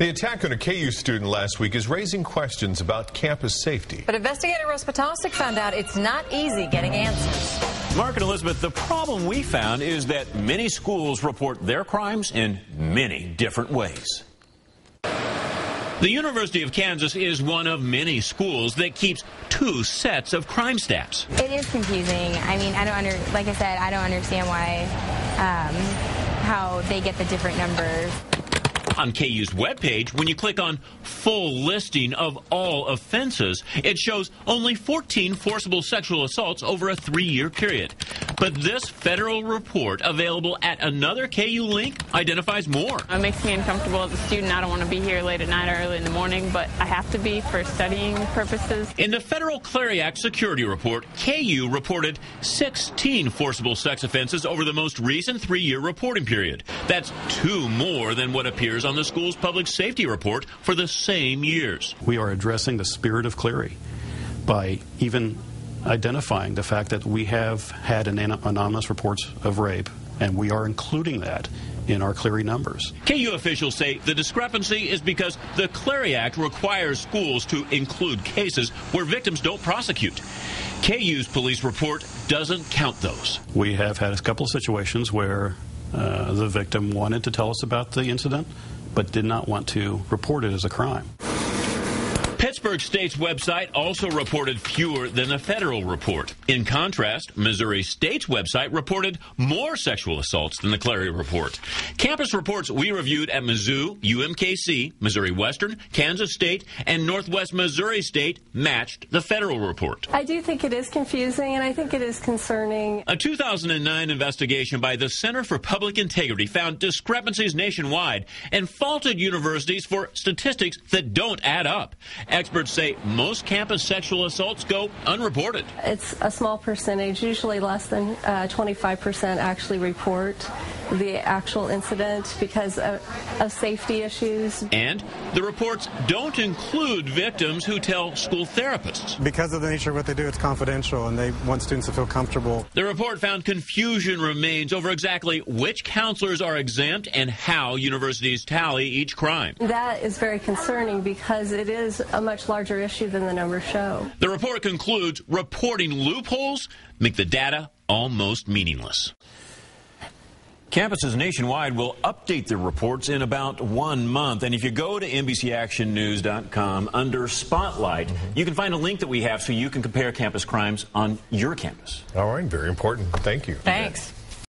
The attack on a KU student last week is raising questions about campus safety. But investigator Russ Ptacek found out it's not easy getting answers. Mark and Elizabeth, the problem we found is that many schools report their crimes in many different ways. The University of Kansas is one of many schools that keeps two sets of crime stats. It is confusing. I mean, I don't under, like I said, I don't understand why, um, how they get the different numbers on KU's webpage, when you click on full listing of all offenses, it shows only 14 forcible sexual assaults over a three year period. But this federal report, available at another KU link, identifies more. It makes me uncomfortable as a student. I don't want to be here late at night or early in the morning, but I have to be for studying purposes. In the federal Clery Act security report, KU reported 16 forcible sex offenses over the most recent three year reporting period. That's two more than what appears on on the school's public safety report for the same years. We are addressing the spirit of Clery by even identifying the fact that we have had an anonymous reports of rape, and we are including that in our Clery numbers. KU officials say the discrepancy is because the Clery Act requires schools to include cases where victims don't prosecute. KU's police report doesn't count those. We have had a couple of situations where uh, the victim wanted to tell us about the incident, but did not want to report it as a crime. Pittsburg State's website also reported fewer than the federal report. In contrast, Missouri State's website reported more sexual assaults than the Clery report. Campus reports we reviewed at Mizzou, UMKC, Missouri Western, Kansas State, and Northwest Missouri State matched the federal report. I do think it is confusing and I think it is concerning. A 2009 investigation by the Center for Public Integrity found discrepancies nationwide and faulted universities for statistics that don't add up. Experts say most campus sexual assaults go unreported. It's a small percentage, usually less than uh, 25% actually report the actual incident because of, of, safety issues. And the reports don't include victims who tell school therapists. Because of the nature of what they do, it's confidential and they want students to feel comfortable. The report found confusion remains over exactly which counselors are exempt and how universities tally each crime. That is very concerning because it is a much larger issue than the numbers show. The report concludes reporting loopholes make the data almost meaningless. Campuses nationwide will update their reports in about one month. And if you go to NBCActionNews.com under Spotlight, you can find a link that we have so you can compare campus crimes on your campus. All right, very important. Thank you. Thanks.